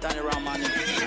done around my.